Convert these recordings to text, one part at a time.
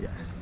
Yes.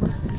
Thank you.